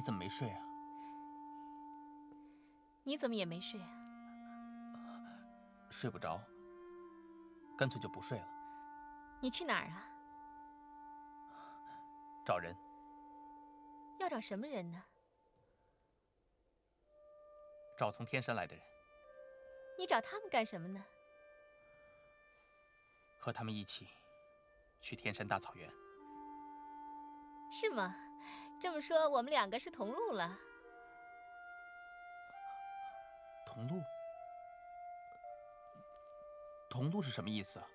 你怎么没睡啊？你怎么也没睡啊？睡不着，干脆就不睡了。你去哪儿啊？找人。要找什么人呢？找从天山来的人。你找他们干什么呢？和他们一起去天山大草原。是吗？这么说，我们两个是同路了。同路？同路是什么意思啊？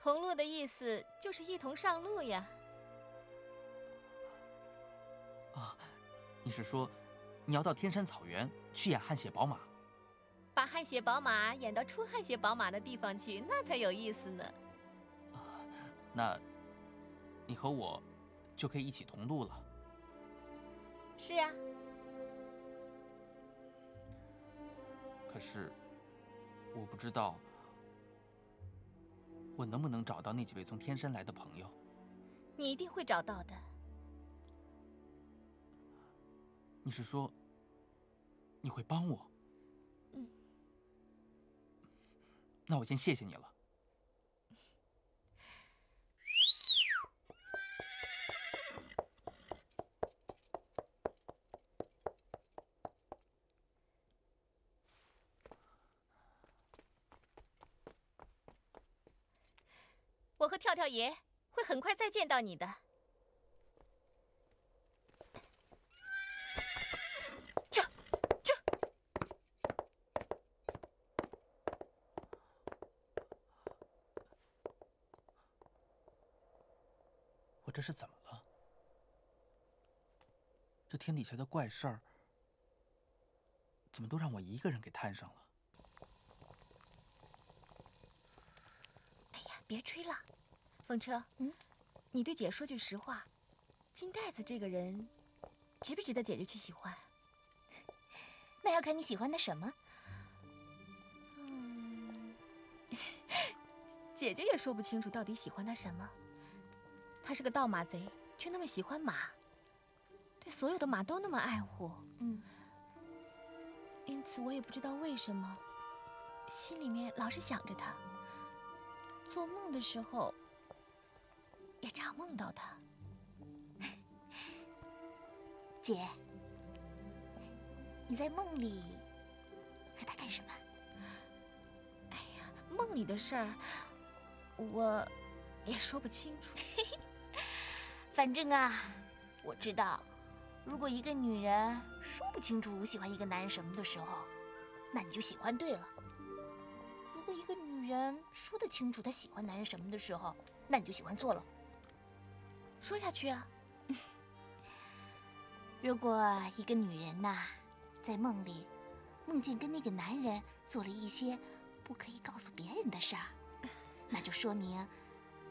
同路的意思就是一同上路呀。啊，你是说你要到天山草原去演汗血宝马？把汗血宝马演到出汗血宝马的地方去，那才有意思呢。啊，那，你和我就可以一起同路了。是啊。可是，我不知道我能不能找到那几位从天山来的朋友。你一定会找到的。你是说你会帮我？嗯。那我先谢谢你了。我和跳跳爷会很快再见到你的。这这，我这是怎么了？这天底下的怪事儿，怎么都让我一个人给摊上了？哎呀别吹了，风车。嗯，你对姐说句实话，金袋子这个人，值不值得姐姐去喜欢？那要看你喜欢他什么。嗯，姐姐也说不清楚到底喜欢他什么。他是个盗马贼，却那么喜欢马，对所有的马都那么爱护。嗯，因此我也不知道为什么，心里面老是想着他。做梦的时候，也常梦到他。姐，你在梦里和他干什么？哎呀，梦里的事儿，我也说不清楚。反正啊，我知道，如果一个女人说不清楚喜欢一个男人什么的时候，那你就喜欢对了。如果一个女人说得清楚她喜欢男人什么的时候，那你就喜欢错了。说下去啊。如果一个女人呐，在梦里梦见跟那个男人做了一些不可以告诉别人的事儿，那就说明，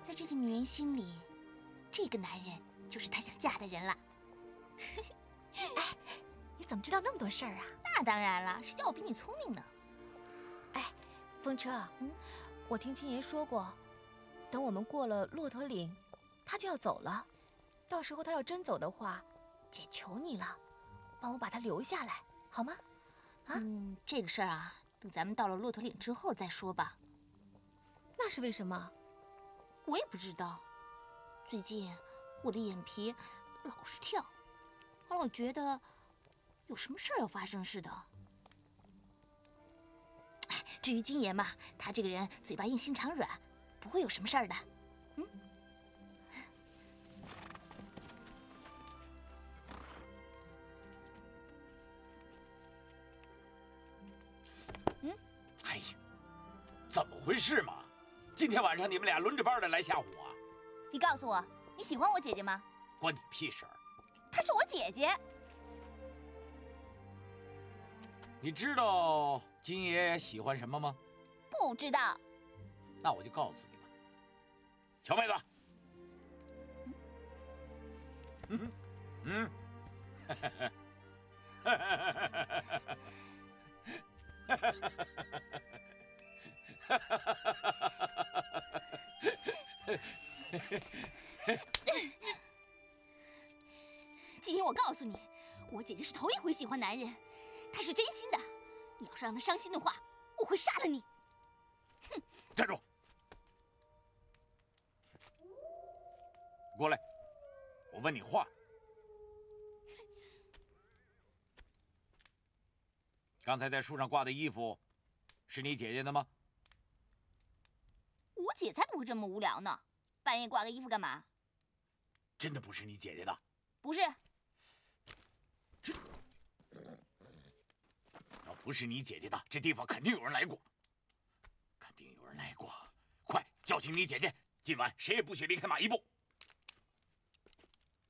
在这个女人心里，这个男人就是她想嫁的人了。哎，你怎么知道那么多事儿啊？那当然了，谁叫我比你聪明呢？哎。风车，嗯，我听青爷说过，等我们过了骆驼岭，他就要走了。到时候他要真走的话，姐求你了，帮我把他留下来，好吗？啊，嗯，这个事儿啊，等咱们到了骆驼岭之后再说吧。那是为什么？我也不知道。最近我的眼皮老是跳，我老觉得有什么事儿要发生似的。至于金爷嘛，他这个人嘴巴硬心肠软，不会有什么事儿的。怎么回事嘛？今天晚上你们俩轮着班的来吓唬我？你告诉我，你喜欢我姐姐吗？关你屁事儿！她是我姐姐。你知道金爷爷喜欢什么吗？不知道。那我就告诉你吧，乔妹子。嗯嗯，哈哈哈哈哈哈哈哈哈哈哈哈哈哈！今天我告诉你，我姐姐是头一回喜欢男人，她是真心的。你要是让她伤心的话，我会杀了你。哼！站住！过来，我问你话。刚才在树上挂的衣服，是你姐姐的吗？我姐才不会这么无聊呢，半夜挂个衣服干嘛？真的不是你姐姐的？不是。这要不是你姐姐的，这地方肯定有人来过。肯定有人来过，快叫醒你姐姐，今晚谁也不许离开马一步。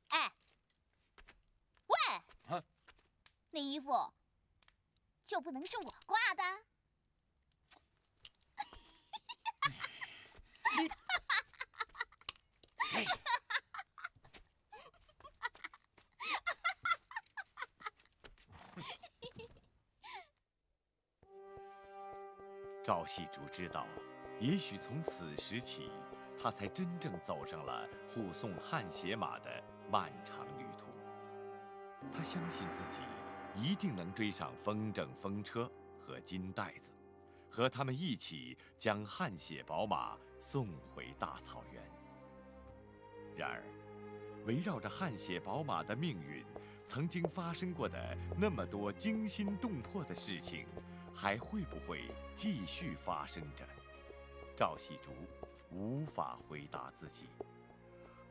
哎，喂，啊，那衣服就不能是我挂的？赵细竹知道，也许从此时起，他才真正走上了护送汗血马的漫长旅途。他相信自己一定能追上风筝风车和金袋子，和他们一起将汗血宝马送回大草原。然而，围绕着汗血宝马的命运，曾经发生过的那么多惊心动魄的事情。还会不会继续发生着？赵喜竹无法回答自己，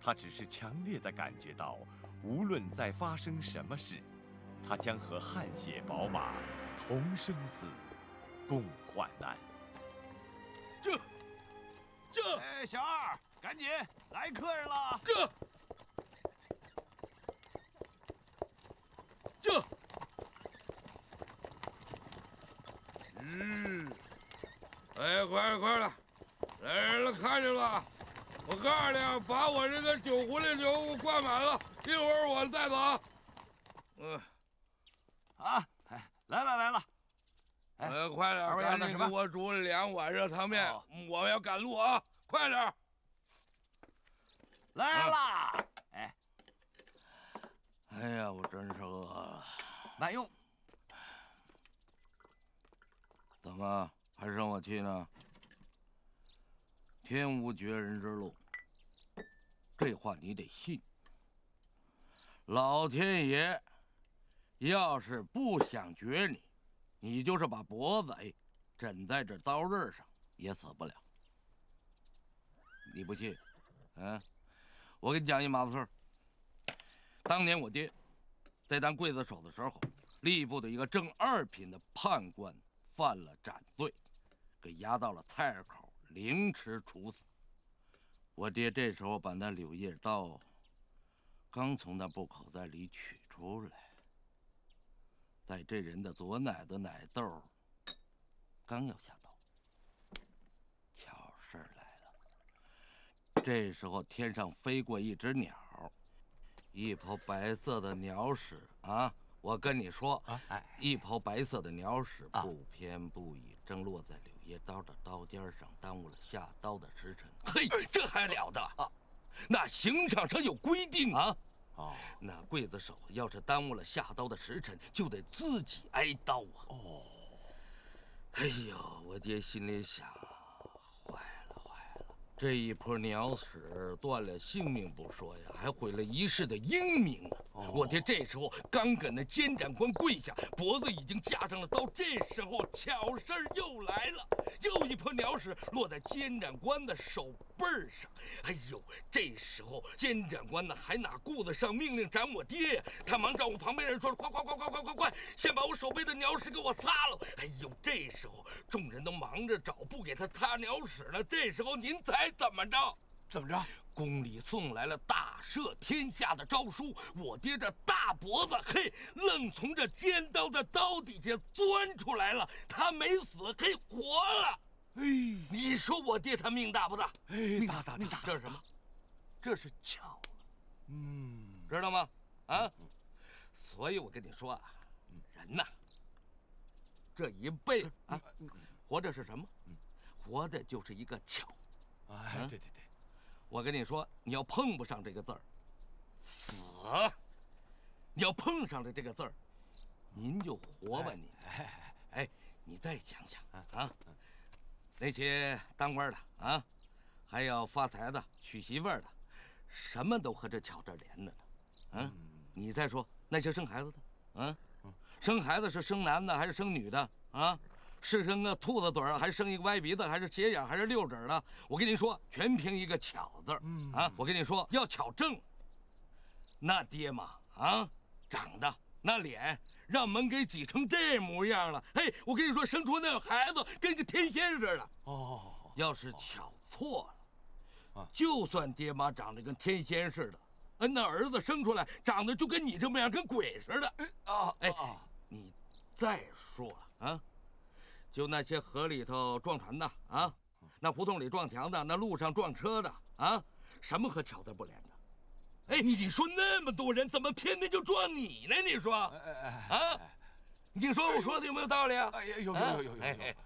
他只是强烈的感觉到，无论再发生什么事，他将和汗血宝马同生死，共患难。这，这，哎，小二，赶紧来客人了！这。嗯，哎，快了快了，来人了，看见了！我告诉你，把我这个酒壶里酒灌满了，一会儿我带走。嗯，啊，来了来了，哎，快点，赶紧给我煮两碗热汤面，我们要赶路啊！快点，来啦！哎，哎呀，我真是饿了，慢用。怎么还生我气呢？天无绝人之路，这话你得信。老天爷要是不想绝你，你就是把脖子哎枕在这刀刃上也死不了。你不信？嗯，我给你讲一码子事儿。当年我爹在当刽子手的时候，吏部的一个正二品的判官。犯了斩罪，给押到了菜市口凌迟处死。我爹这时候把那柳叶刀刚从那布口袋里取出来，在这人的左奶的奶豆刚要下刀，巧事儿来了。这时候天上飞过一只鸟，一泡白色的鸟屎啊！我跟你说，一泡白色的鸟屎不偏不倚，正落在柳叶刀的刀尖上，耽误了下刀的时辰。嘿，这还了得啊！那刑场上有规定啊。哦，那刽子手要是耽误了下刀的时辰，就得自己挨刀啊。哦，哎呦，我爹心里想。坏了坏了这一泼鸟屎断了性命不说呀，还毁了一世的英名啊！我爹这时候刚给那监斩官跪下，脖子已经架上了刀。这时候巧事儿又来了，又一泼鸟屎落在监斩官的手背上。哎呦，这时候监斩官呢还哪顾得上命令斩我爹呀？他忙找我旁边人说：“快快快快快快快，先把我手背的鸟屎给我擦了！”哎呦，这时候众人都忙着找不给他擦鸟屎呢。这时候您猜？怎么着？怎么着？宫里送来了大赦天下的诏书，我爹这大脖子，嘿，愣从这尖刀的刀底下钻出来了，他没死，嘿，活了。哎，你说我爹他命大不大？哎，大大大！这是什么？这是巧了。嗯，知道吗？啊，所以我跟你说啊，人呐，这一辈子啊，活着是什么？活的就是一个巧。哎，对对对，我跟你说，你要碰不上这个字儿，死，你要碰上了这个字儿，您就活吧您。哎，你再想想啊，那些当官的啊，还有发财的、娶媳妇儿的，什么都和这巧字连着呢。嗯，你再说那些生孩子的，嗯，生孩子是生男的还是生女的啊？是生个兔子嘴儿，还是生一个歪鼻子，还是斜眼，还是六指的？我跟你说，全凭一个巧字儿。啊，我跟你说，要巧正，那爹妈啊，长得那脸让门给挤成这模样了。嘿，我跟你说，生出那孩子跟个天仙似的。哦，要是巧错了，就算爹妈长得跟天仙似的，嗯，那儿子生出来长得就跟你这么样，跟鬼似的。啊，哎，你再说了啊。就那些河里头撞船的啊，那胡同里撞墙的，那路上撞车的啊，什么和巧的不连着？哎，你说那么多人，怎么偏偏就撞你呢？你说，啊，你说我说的有没有道理啊？哎呀，有有有有有。哎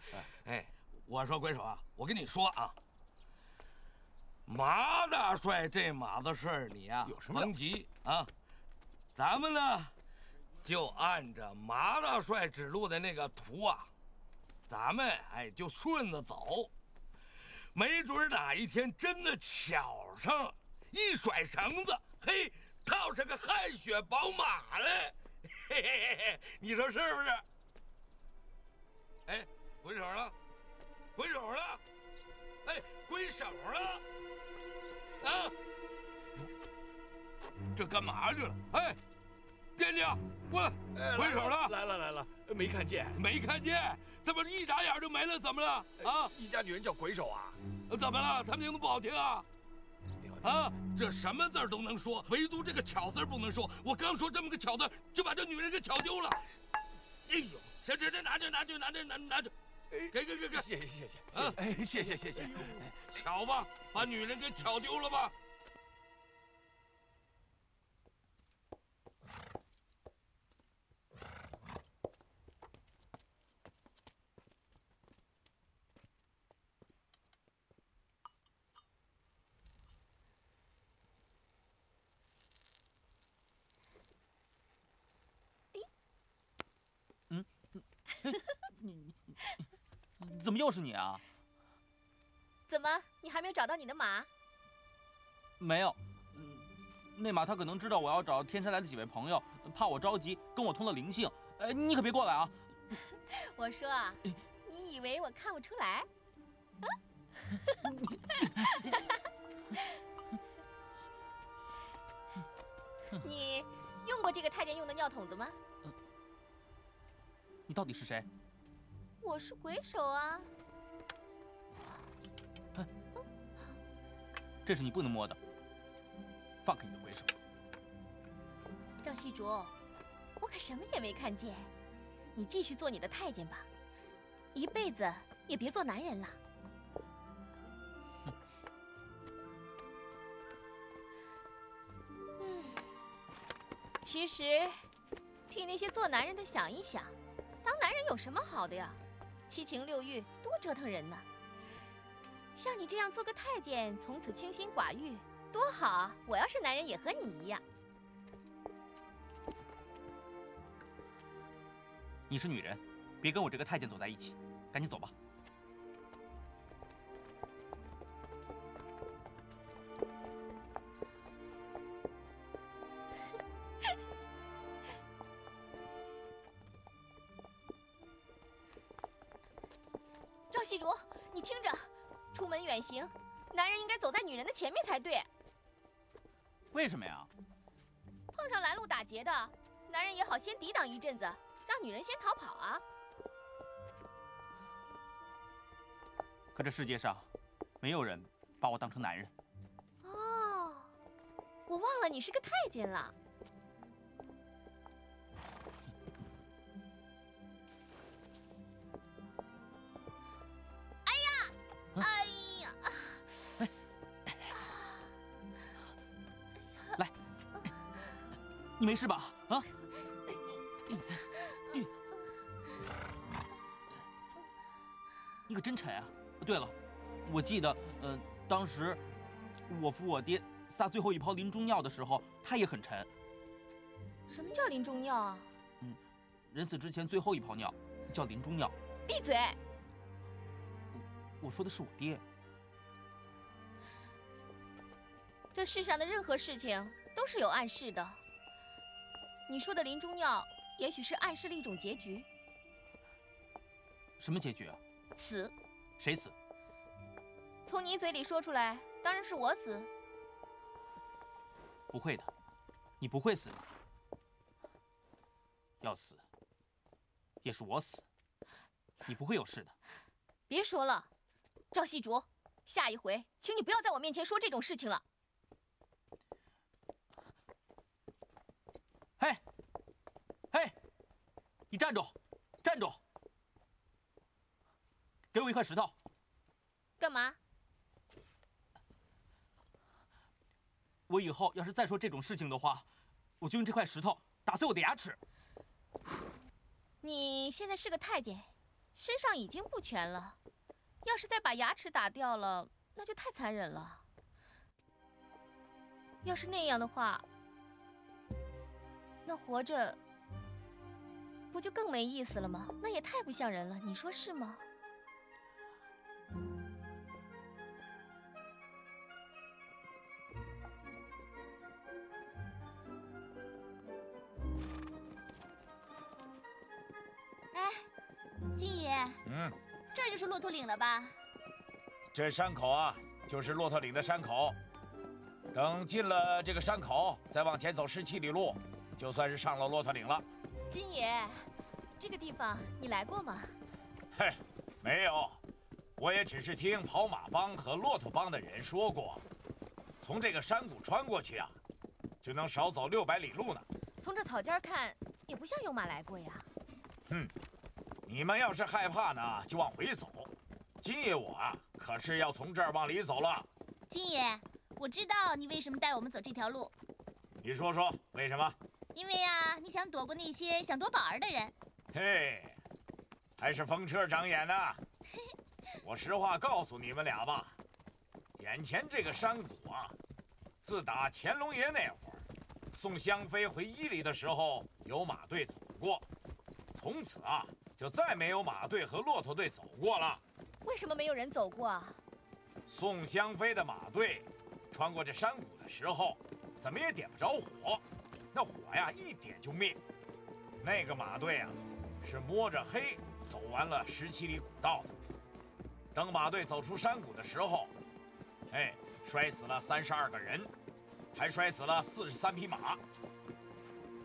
哎，我说鬼手啊，我跟你说啊，马大帅这码子事儿，你呀甭急啊，咱们呢就按着马大帅指路的那个图啊。咱们哎，就顺着走，没准哪一天真的巧上，一甩绳子，嘿，套上个汗血宝马嘞，嘿嘿嘿嘿，你说是不是？哎，滚手了，滚手了，哎，滚手了，啊，这干嘛去了？哎，惦记，过来，滚手了，来了来了，没看见，没看见。怎么一眨眼就没了？怎么了？啊！一家女人叫鬼手啊？怎么了？他名字不好听啊？啊！这什么字都能说，唯独这个巧字不能说。我刚说这么个巧字，就把这女人给巧丢了。哎呦！这这这，拿着拿着拿着拿拿着，给给给给！谢谢谢谢啊！哎，谢谢谢谢。巧吧？把女人给巧丢了吧？怎么又是你啊？怎么，你还没有找到你的马？没有，那马他可能知道我要找天山来的几位朋友，怕我着急，跟我通了灵性。哎，你可别过来啊！我说啊，你以为我看不出来？你用过这个太监用的尿桶子吗？你到底是谁？我是鬼手啊！这是你不能摸的，放开你的鬼手！赵细竹，我可什么也没看见，你继续做你的太监吧，一辈子也别做男人了。嗯，其实，替那些做男人的想一想，当男人有什么好的呀？七情六欲，多折腾人呢。像你这样做个太监，从此清心寡欲，多好啊！我要是男人，也和你一样。你是女人，别跟我这个太监走在一起，赶紧走吧。前面才对。为什么呀？碰上拦路打劫的，男人也好先抵挡一阵子，让女人先逃跑啊。可这世界上，没有人把我当成男人。哦，我忘了你是个太监了。你没事吧？啊！你可真沉啊！对了，我记得，呃，当时我扶我爹撒最后一泡临终尿的时候，他也很沉。什么叫临终尿啊？嗯人死之前最后一泡尿叫临终尿。闭嘴！我说的是我爹。这世上的任何事情都是有暗示的。你说的临终尿，也许是暗示了一种结局，什么结局啊？死。谁死？从你嘴里说出来，当然是我死。不会的，你不会死的。要死，也是我死。你不会有事的。别说了，赵细竹，下一回请你不要在我面前说这种事情了。嘿，嘿，你站住，站住！给我一块石头。干嘛？我以后要是再说这种事情的话，我就用这块石头打碎我的牙齿。你现在是个太监，身上已经不全了，要是再把牙齿打掉了，那就太残忍了。要是那样的话，那活着不就更没意思了吗？那也太不像人了，你说是吗？哎，金爷，嗯，这就是骆驼岭了吧？这山口啊，就是骆驼岭的山口。等进了这个山口，再往前走十七里路，就算是上了骆驼岭了。金爷，这个地方你来过吗？嘿，没有，我也只是听跑马帮和骆驼帮的人说过，从这个山谷穿过去啊，就能少走六百里路呢。从这草尖看，也不像有马来过呀。哼，你们要是害怕呢，就往回走。金爷我啊，可是要从这儿往里走了。金爷，我知道你为什么带我们走这条路，你说说为什么？因为呀，你想躲过那些想夺宝儿的人。嘿，还是风车长眼呢。我实话告诉你们俩吧，眼前这个山谷啊，自打乾隆爷那会儿，送香妃回伊犁的时候，有马队走过，从此啊，就再没有马队和骆驼队走过了。为什么没有人走过啊？送香妃的马队穿过这山谷的时候，怎么也点不着火，那火呀一点就灭。那个马队啊，是摸着黑走完了十七里古道的。等马队走出山谷的时候，哎，摔死了三十二个人，还摔死了四十三匹马。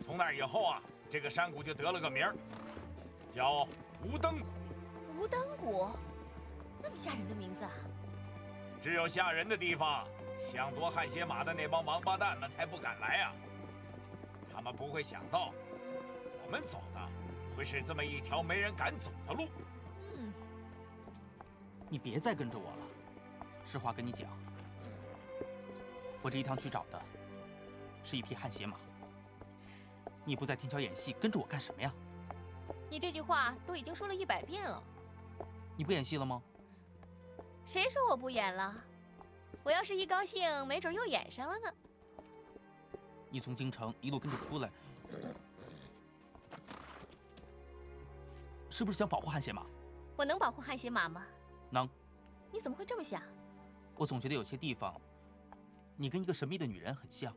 从那以后啊，这个山谷就得了个名儿，叫无灯谷。无灯谷，那么吓人的名字啊！只有吓人的地方，想夺汗血马的那帮王八蛋们才不敢来呀、他们不会想到，我们走的会是这么一条没人敢走的路。嗯，你别再跟着我了。实话跟你讲，我这一趟去找的是一匹汗血马。你不在天桥演戏，跟着我干什么呀？你这句话都已经说了一百遍了，你不演戏了吗？谁说我不演了？我要是一高兴，没准又演上了呢。你从京城一路跟着出来，是不是想保护汗血马？我能保护汗血马吗？能。你怎么会这么想？我总觉得有些地方，你跟一个神秘的女人很像。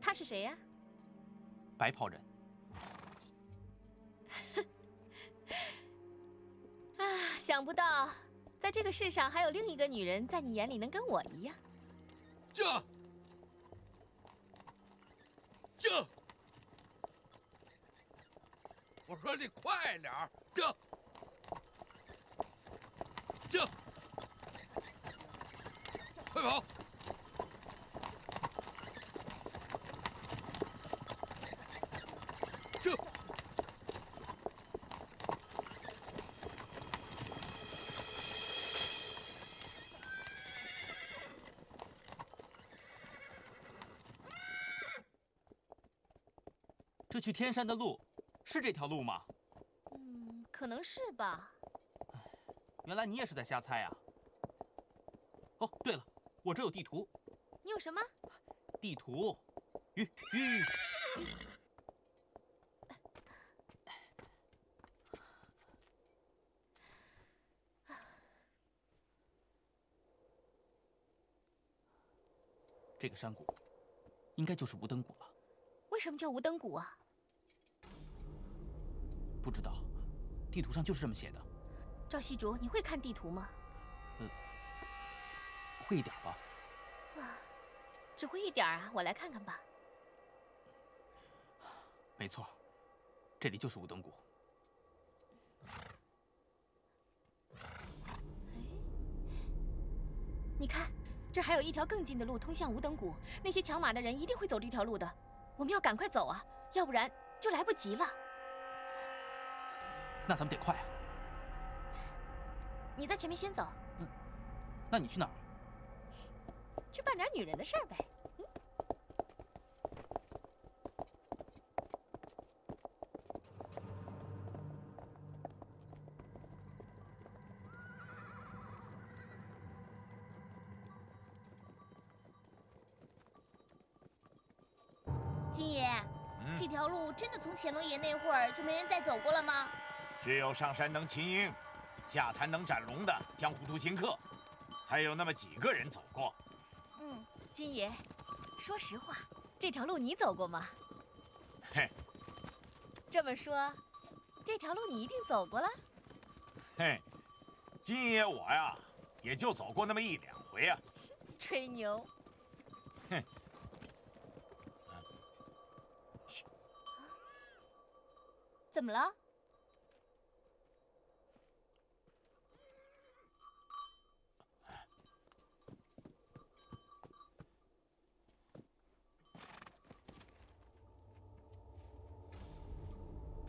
她是谁呀、白袍人，啊？想不到，在这个世上还有另一个女人，在你眼里能跟我一样。这，这，我说你快点儿，这，这，快跑！去天山的路，是这条路吗？嗯，可能是吧。原来你也是在瞎猜啊。哦，对了，我这有地图。你有什么？地图。鱼鱼。这个山谷，应该就是无灯谷了。为什么叫无灯谷啊？不知道，地图上就是这么写的。赵西竹，你会看地图吗？嗯，会一点吧。啊，只会一点啊！我来看看吧。没错，这里就是五等谷。你看，这还有一条更近的路通向五等谷。那些抢马的人一定会走这条路的，我们要赶快走啊，要不然就来不及了。那咱们得快啊！你在前面先走。嗯，那你去哪儿？去办点女人的事儿呗。金爷，这条路真的从乾隆爷那会儿就没人再走过了吗？只有上山能擒鹰，下潭能斩龙的江湖独行客，才有那么几个人走过。嗯，金爷，说实话，这条路你走过吗？嘿，这么说，这条路你一定走过了？嘿，金爷我呀，也就走过那么一两回啊。吹牛。哼。怎么了？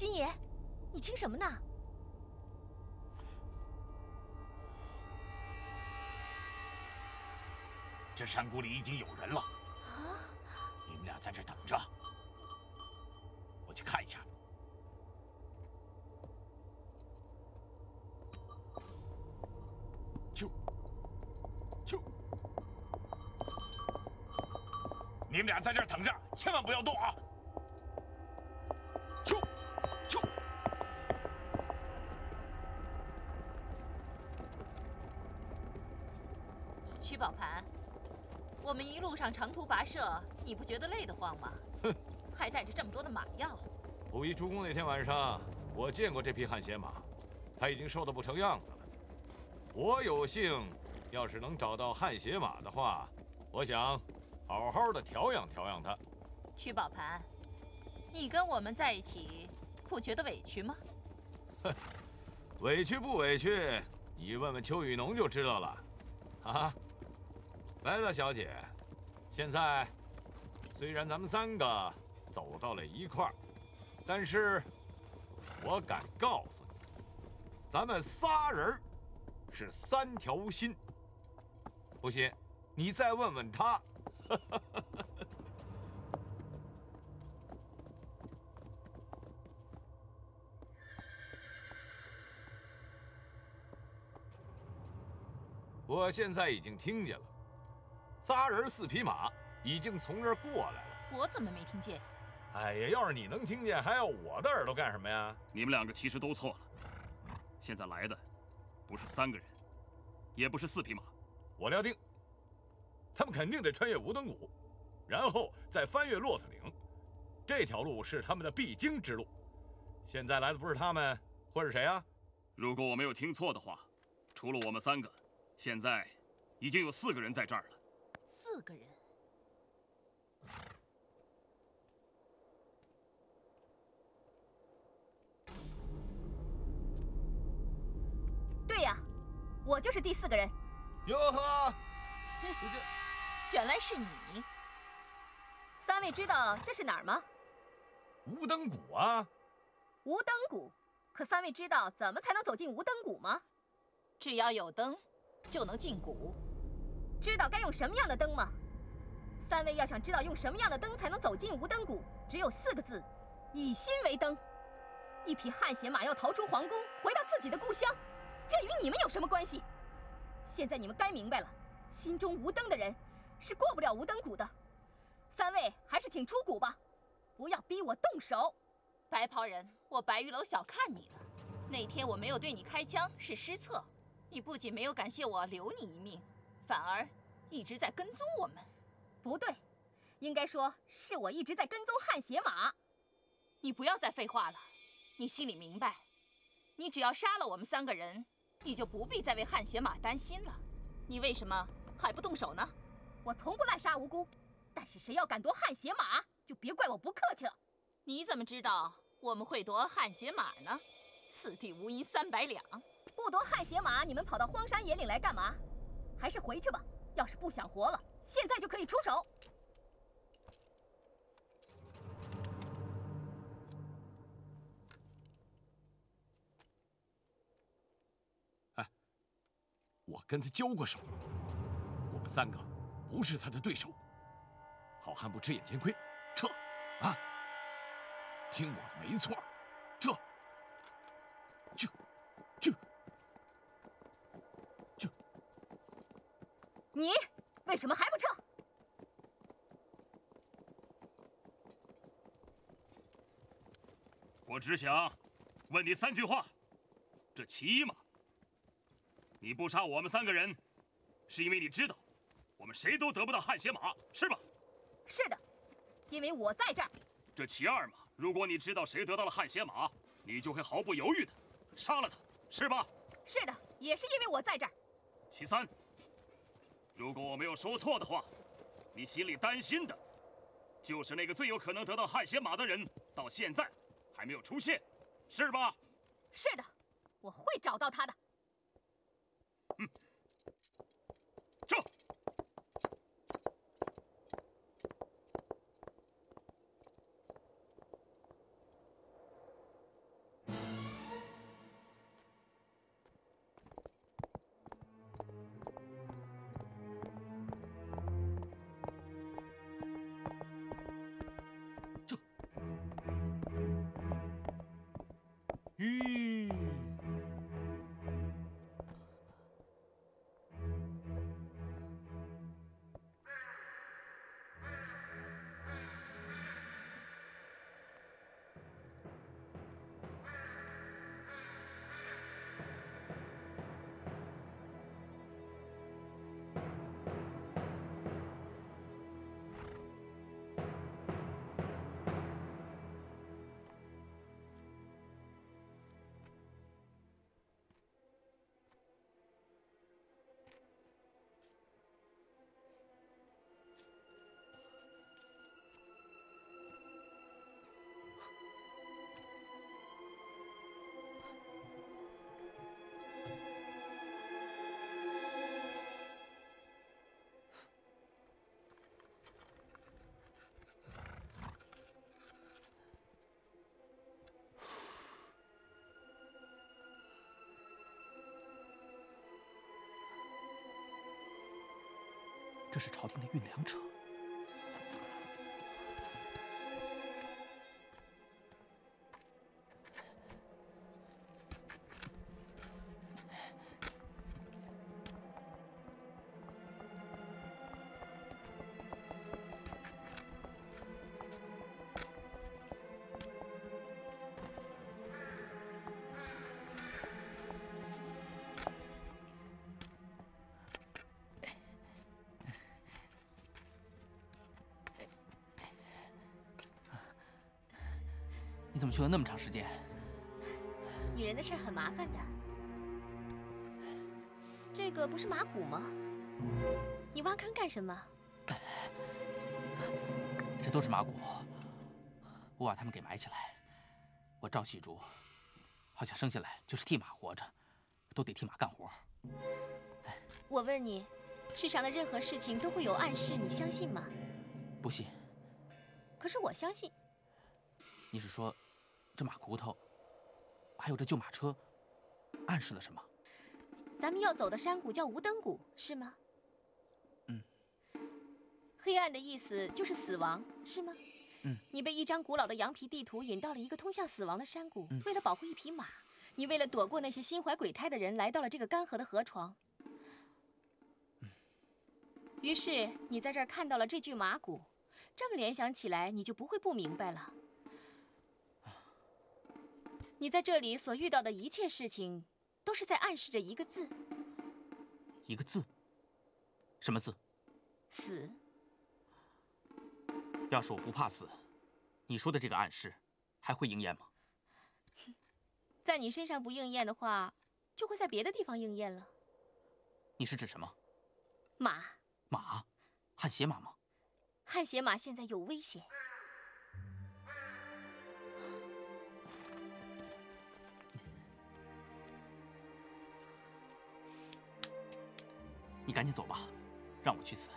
金爷，你听什么呢？这山谷里已经有人了。啊！你们俩在这等着，我去看一下。就就，你们俩在这等着，千万不要动啊！上长途跋涉，你不觉得累得慌吗？哼，还带着这么多的马药。溥仪出宫那天晚上，我见过这匹汗血马，它已经瘦得不成样子了。我有幸，要是能找到汗血马的话，我想好好的调养调养它。曲宝盘，你跟我们在一起，不觉得委屈吗？哼，委屈不委屈，你问问邱雨农就知道了。啊，来了，小姐。现在虽然咱们三个走到了一块儿，但是我敢告诉你，咱们仨人是三条心。不信，你再问问他。我现在已经听见了，仨人四匹马已经从这儿过来了。我怎么没听见？哎呀，要是你能听见，还要我的耳朵干什么呀？你们两个其实都错了。现在来的不是三个人，也不是四匹马。我料定，他们肯定得穿越无灯谷，然后再翻越骆驼岭。这条路是他们的必经之路。现在来的不是他们，会是谁啊？如果我没有听错的话，除了我们三个。现在已经有四个人在这儿了。四个人。对呀，我就是第四个人。哟呵，原来是你。三位知道这是哪儿吗？无灯谷啊。无灯谷，可三位知道怎么才能走进无灯谷吗？只要有灯。就能进谷，知道该用什么样的灯吗？三位要想知道用什么样的灯才能走进无灯谷，只有四个字：以心为灯。一匹汗血马要逃出皇宫，回到自己的故乡，这与你们有什么关系？现在你们该明白了，心中无灯的人是过不了无灯谷的。三位还是请出谷吧，不要逼我动手。白袍人，我白玉楼小看你了。那天我没有对你开枪是失策。你不仅没有感谢我留你一命，反而一直在跟踪我们。不对，应该说是我一直在跟踪汗血马。你不要再废话了，你心里明白，你只要杀了我们三个人，你就不必再为汗血马担心了。你为什么还不动手呢？我从不滥杀无辜，但是谁要敢夺汗血马，就别怪我不客气了。你怎么知道我们会夺汗血马呢？此地无银三百两，不夺汗血马，你们跑到荒山野岭来干嘛？还是回去吧。要是不想活了，现在就可以出手。哎，我跟他交过手，我们三个不是他的对手。好汉不吃眼前亏，撤！啊，听我的，没错，撤！你为什么还不撤？我只想问你三句话：这其一嘛，你不杀我们三个人，是因为你知道我们谁都得不到汗血马，是吧？是的，因为我在这儿。这其二嘛，如果你知道谁得到了汗血马，你就会毫不犹豫的杀了他，是吧？是的，也是因为我在这儿。其三。如果我没有说错的话，你心里担心的，就是那个最有可能得到汗血马的人，到现在还没有出现，是吧？是的，我会找到他的。嗯，撤。这是朝廷的运粮车。怎么去了那么长时间？女人的事很麻烦的。这个不是马骨吗？你挖坑干什么？这都是马骨，我把它们给埋起来。我赵喜竹，好像生下来就是替马活着，都得替马干活。我问你，世上的任何事情都会有暗示，你相信吗？不信。可是我相信。你是说？这马骨头，还有这旧马车，暗示了什么？咱们要走的山谷叫无灯谷，是吗？嗯。黑暗的意思就是死亡，是吗？嗯。你被一张古老的羊皮地图引到了一个通向死亡的山谷，为了保护一匹马，你为了躲过那些心怀鬼胎的人，来到了这个干涸的河床。于是你在这儿看到了这具马骨，这么联想起来，你就不会不明白了。你在这里所遇到的一切事情，都是在暗示着一个字。一个字？什么字？死。要是我不怕死，你说的这个暗示还会应验吗？在你身上不应验的话，就会在别的地方应验了。你是指什么？马？马？汗血马吗？汗血马现在有危险。你赶紧走吧，让我去死。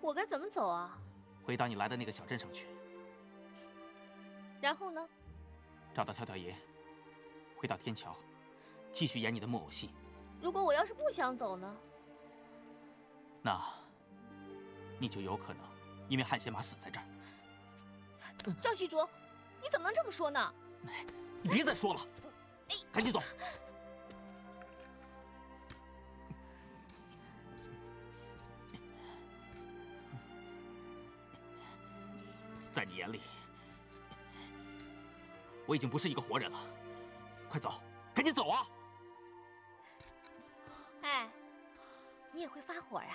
我该怎么走啊？回到你来的那个小镇上去。然后呢？找到跳跳爷，回到天桥，继续演你的木偶戏。如果我要是不想走呢？那，你就有可能因为汗血马死在这儿。赵西竹，你怎么能这么说呢？你别再说了，赶紧走。我已经不是一个活人了。快走，赶紧走啊！哎，你也会发火啊？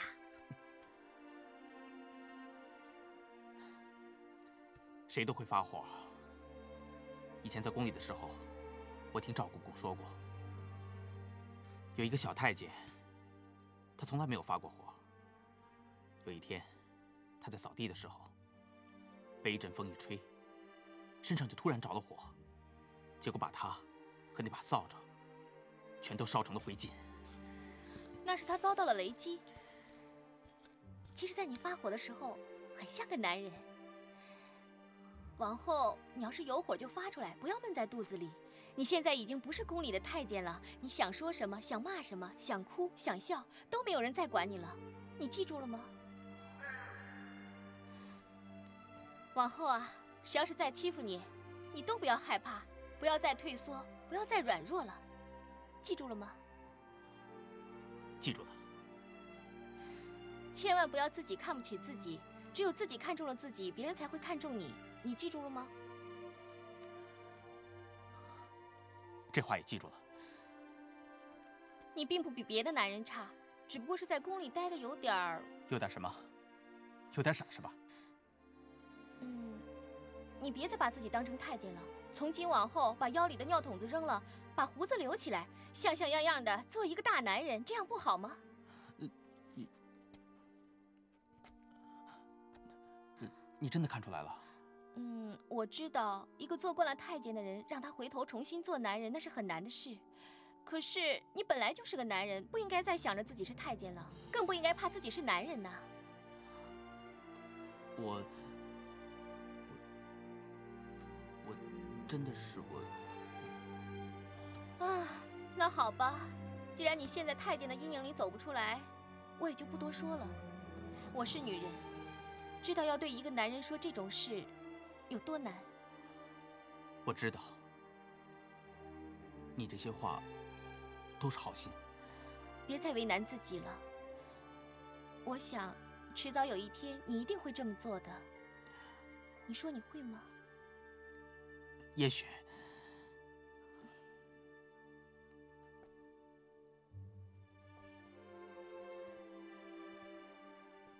谁都会发火。以前在宫里的时候，我听赵公公说过，有一个小太监，他从来没有发过火。有一天，他在扫地的时候。被一阵风一吹，身上就突然着了火，结果把他和那把扫帚全都烧成了灰烬。那是他遭到了雷击。其实，在你发火的时候，很像个男人。往后，你要是有火就发出来，不要闷在肚子里。你现在已经不是宫里的太监了，你想说什么，想骂什么，想哭想笑，都没有人再管你了。你记住了吗？往后啊，谁要是再欺负你，你都不要害怕，不要再退缩，不要再软弱了，记住了吗？记住了。千万不要自己看不起自己，只有自己看中了自己，别人才会看重你。你记住了吗？这话也记住了。你并不比别的男人差，只不过是在宫里待的有点儿……有点什么？有点傻是吧？嗯你别再把自己当成太监了。从今往后，把腰里的尿桶子扔了，把胡子留起来，像像样样的做一个大男人，这样不好吗？你，你真的看出来了？嗯，我知道，一个做惯了太监的人，让他回头重新做男人，那是很难的事。可是你本来就是个男人，不应该再想着自己是太监了，更不应该怕自己是男人呐。我。真的是我啊，那好吧，既然你现在太监的阴影里走不出来，我也就不多说了。我是女人，知道要对一个男人说这种事有多难。我知道，你这些话都是好心。别再为难自己了。我想，迟早有一天你一定会这么做的。你说你会吗？也许，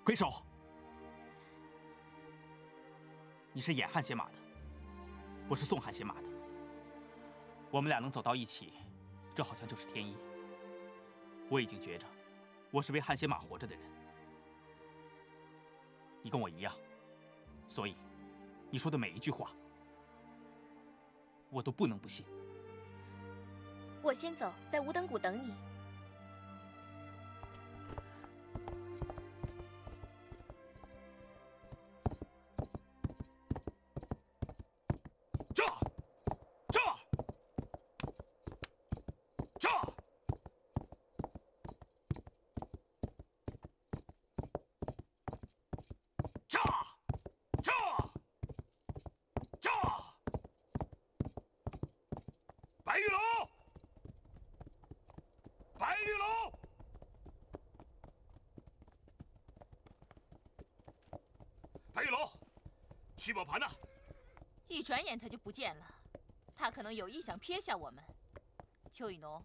鬼手，你是演汗血马的，我是送汗血马的。我们俩能走到一起，这好像就是天意。我已经觉着，我是为汗血马活着的人。你跟我一样，所以你说的每一句话。我都不能不信。我先走，在五等谷等你。聚宝盘呢？一转眼他就不见了，他可能有意想撇下我们。邱雨农，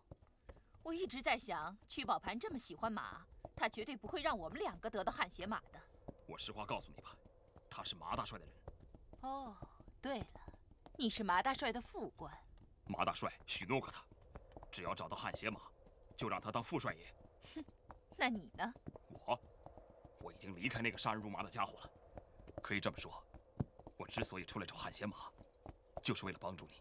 我一直在想，聚宝盘这么喜欢马，他绝对不会让我们两个得到汗血马的。我实话告诉你吧，他是马大帅的人。哦，对了，你是马大帅的副官。马大帅许诺过他，只要找到汗血马，就让他当副帅爷。哼，那你呢？我，我已经离开那个杀人如麻的家伙了。可以这么说，我之所以出来找汗血马，就是为了帮助你。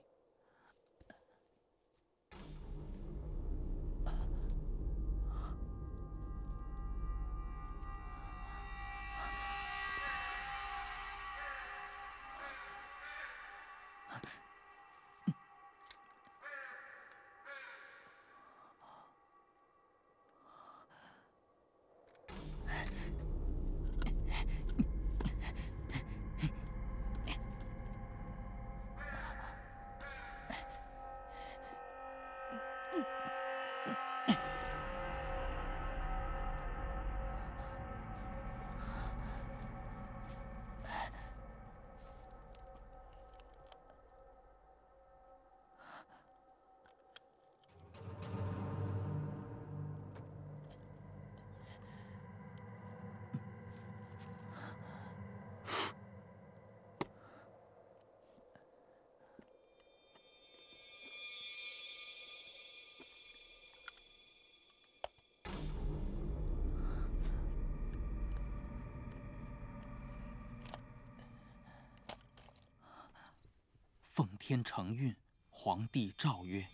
奉天承运，皇帝诏曰：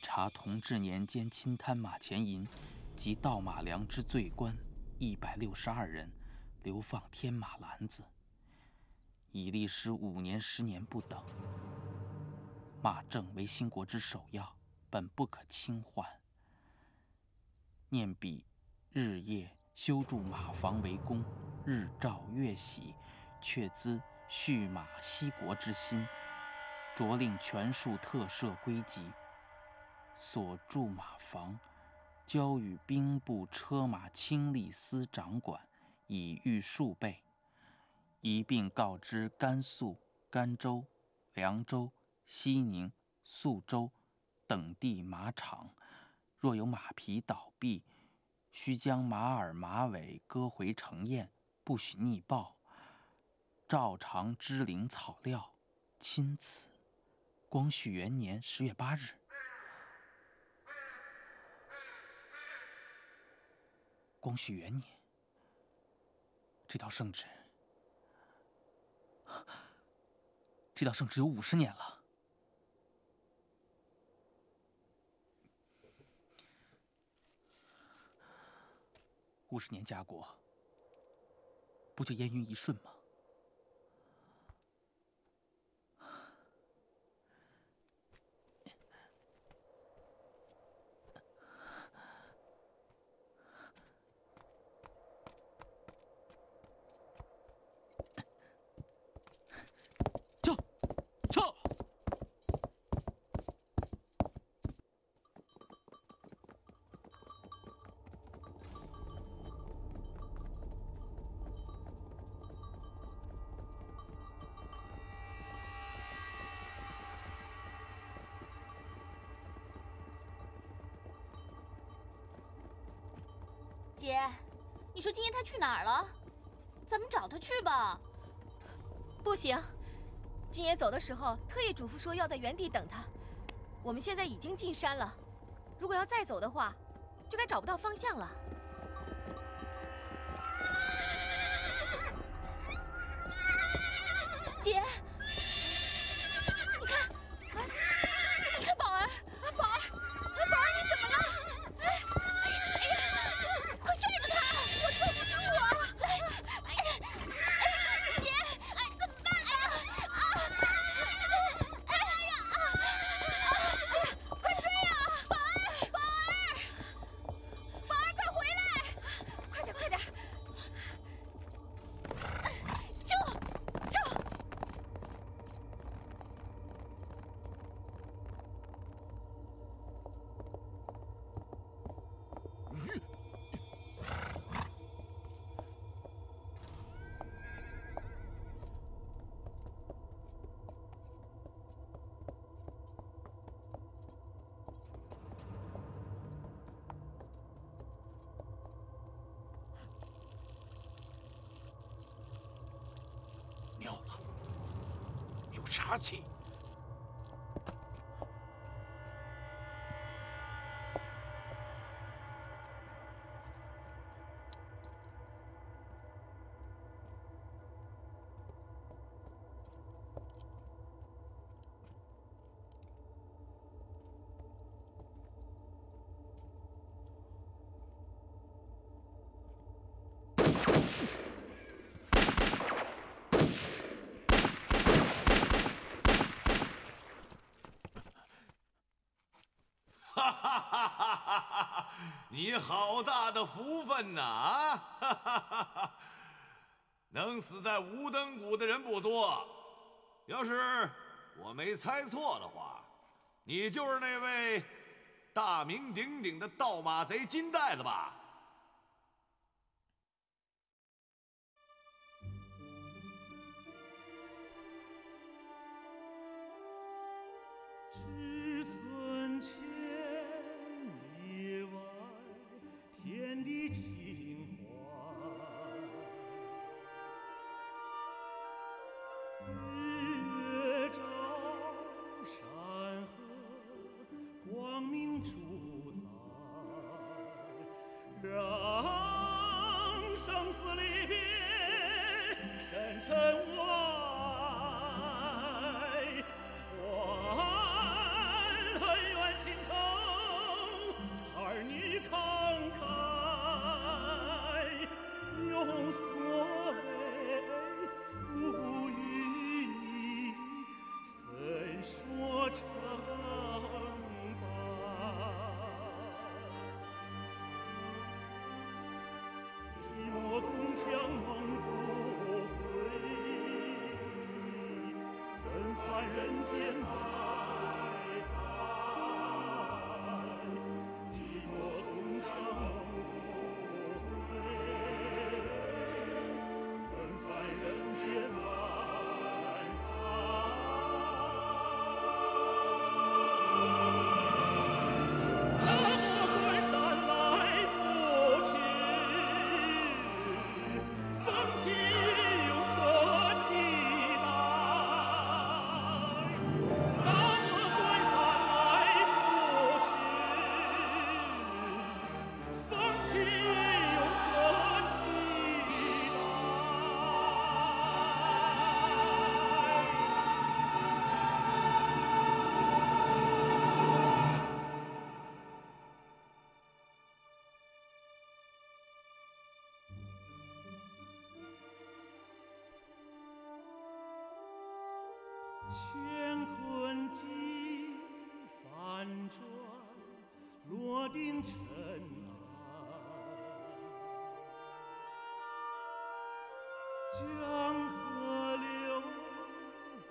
查同治年间侵贪马钱银及盗马粮之罪官一百六十二人，流放天马篮子，以历时五年、十年不等。马政为兴国之首要，本不可轻缓。念彼日夜修筑马房为功，日照月喜，却资蓄马息国之心。着令全数特设归籍，所驻马房，交与兵部车马清吏司掌管，以御数倍。一并告知甘肃、甘州、凉州、西宁、肃州等地马场，若有马匹倒闭，须将马耳、马尾割回呈验，不许逆报。照常支领草料，钦此。光绪元年十月八日，光绪元年，这道圣旨，这道圣旨有五十年了。五十年家国，不就烟云一瞬吗？姐，你说今天他去哪儿了？咱们找他去吧。不行，金爷走的时候特意嘱咐说要在原地等他。我们现在已经进山了，如果要再走的话，就该找不到方向了。姐。哈哈哈哈哈！你好大的福分呐！啊！能死在无灯谷的人不多。要是我没猜错的话，你就是那位大名鼎鼎的盗马贼金袋子吧？乾坤几反转，落定尘埃。江河流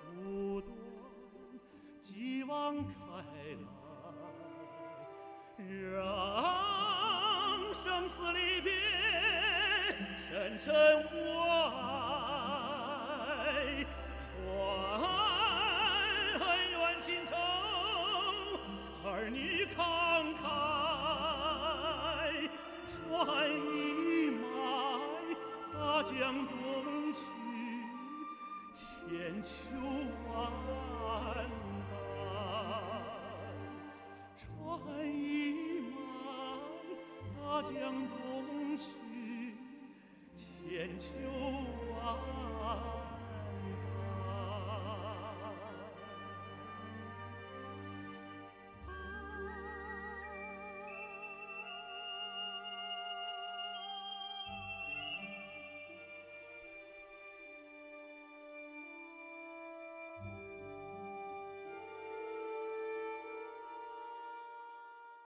不断，继往开来，让生死离别深沉怀。你慷慨，船已埋，大江东去，千秋万代。船已埋，大江